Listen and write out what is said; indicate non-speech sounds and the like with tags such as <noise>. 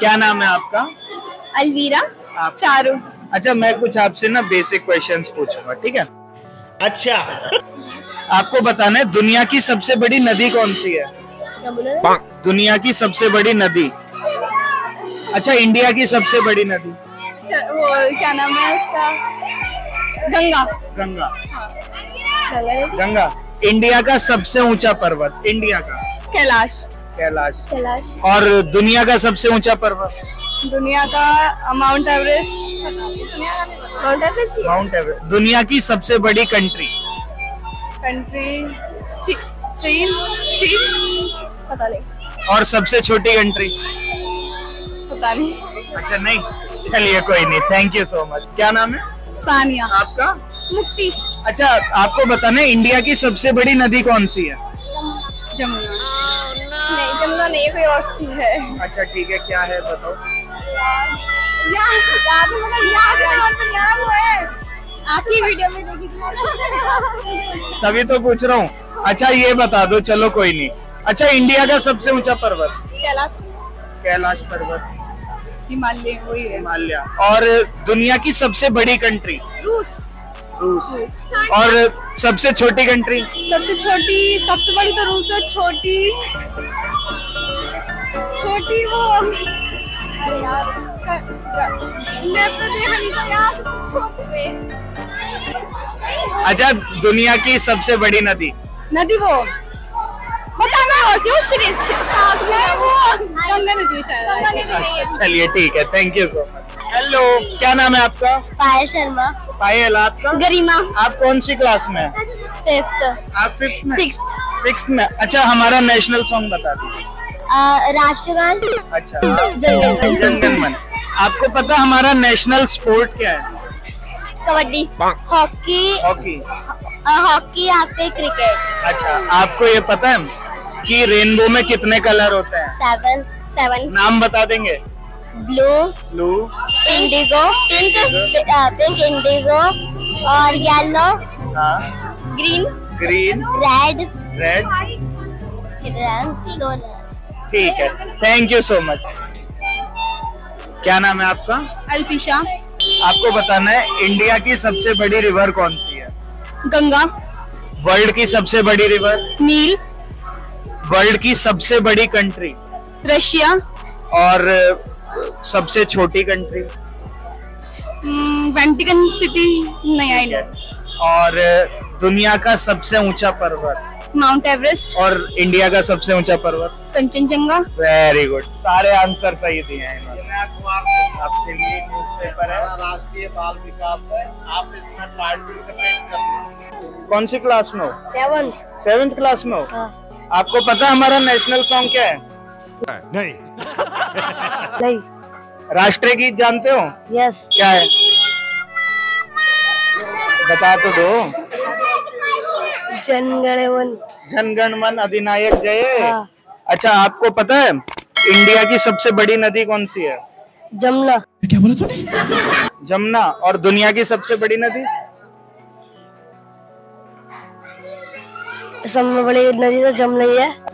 क्या नाम है आपका? अलवीरा आप चारू। अच्छा मैं कुछ आपसे ना बेसिक क्वेश्चंस पूछूँगा ठीक है? अच्छा। आपको बताना है दुनिया की सबसे बड़ी नदी कौन सी है? दुनिया की सबसे बड़ी नदी। अच्छा इंडिया की सबसे बड़ी नदी। वो क्या नाम है उसका? गंगा। गंगा। गंगा गंगा। इंडिया का सबसे ऊँचा पर्वत इंडिया का। कैलाश। कैलाश। कैलाश। और दुनिया का सबसे ऊँचा पर्वत? दुनिया का Mount Everest Mount Everest Mount Everest दुनिया की सबसे बड़ी कंट्री कंट्री चीन। चीन? पता नहीं। और सबसे छोटी कंट्री पता नहीं। अच्छा नहीं। चलिए कोई नहीं। थैंक यू सो मच क्या नाम है? सानिया। आपका? मुक्ति। अच्छा आपको बताना है इंडिया की सबसे बड़ी नदी कौन सी है? जमुना। नहीं जमुना नहीं कोई और सी है। अच्छा ठीक है क्या है बताओ। याद याद मगर याद है और तो याद वो है। आपकी वीडियो में देखी थी तभी तो पूछ रहा हूँ। अच्छा ये बता दो चलो कोई नहीं। अच्छा इंडिया का सबसे ऊँचा पर्वत? कैलाश कैलाश पर्वत। हिमालय वही है। हिमालय। और दुनिया की सबसे बड़ी कंट्री रूस। रूस और सबसे छोटी कंट्री? सबसे छोटी सबसे बड़ी तो रूस है छोटी। छोटी वो। अरे यार मैं तो यार छोटी अच्छा दुनिया की सबसे बड़ी नदी। नदी वो। बता मैं और सी उस सीरीज़ साथ में वो। गंगा नदी शायद। है चलिए ठीक है thank you so much hello क्या नाम है आपका? पायल शर्मा। पायल आपका? गरिमा। आप कौन सी क्लास में? हैं? फिफ्थ आप फिफ्थ में? सिक्स्थ सिक्स में। अच्छा हमारा नेशनल सॉन्ग बता दीजिए। राष्ट्रगान। अच्छा। जनगण मन आपको पता हमारा नेशनल स्पोर्ट क्या है? कबड्डी। हॉकी। हॉकी। हॉकी आपके क्रिकेट अच्छा आपको ये पता है कि रेनबो में कितने कलर होते हैं? सेवन सेवन नाम बता देंगे। Blue blue. Indigo pink pink indigo और येलो। हाँ। ग्रीन। ग्रीन। रेड। रेड। ठीक है। थैंक यू सो मच क्या नाम है आपका? अल्फिशा। आपको बताना है इंडिया की सबसे बड़ी रिवर कौन सी है? गंगा। वर्ल्ड की सबसे बड़ी रिवर? नील। वर्ल्ड की सबसे बड़ी कंट्री? रशिया। और सबसे छोटी कंट्री वेंटिकन सिटी नहीं आई और दुनिया का सबसे ऊँचा पर्वत? माउंट एवरेस्ट और इंडिया का सबसे ऊँचा पर्वत? कंचनजंगा वेरी गुड सारे आंसर सही दिए हैं इन्होंने। आपके लिए न्यूज़पेपर है। राष्ट्रीय बाल विकास है। आप इसमें पार्टिसिपेट कर कौन सी क्लास में हो? सेवंथ सेवेंथ क्लास में हो? आपको पता है हमारा नेशनल सॉन्ग क्या है? नहीं। <laughs> राष्ट्रीय गीत जानते हो? यस क्या है? बता तो दो। जनगणमन। जनगण मन अधिनायक जय। हाँ। अच्छा आपको पता है इंडिया की सबसे बड़ी नदी कौन सी है? जमुना। क्या बोला तूने? जमुना। और दुनिया की सबसे बड़ी नदी? सबसे बड़ी नदी तो जमुना ही है।